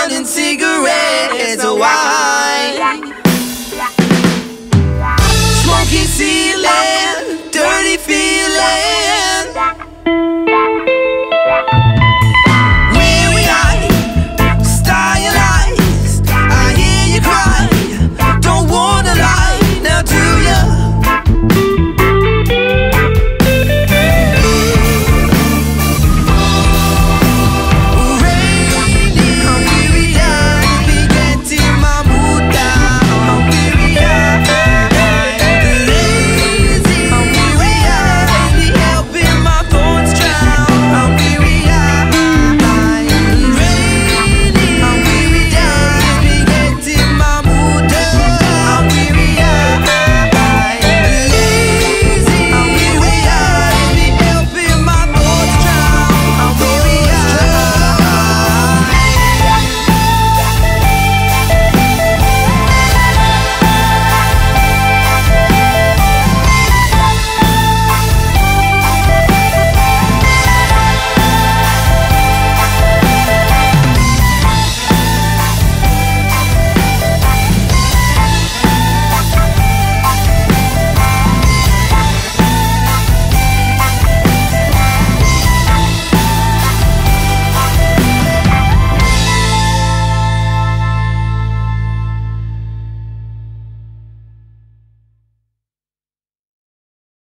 smelling cigarettes. So why?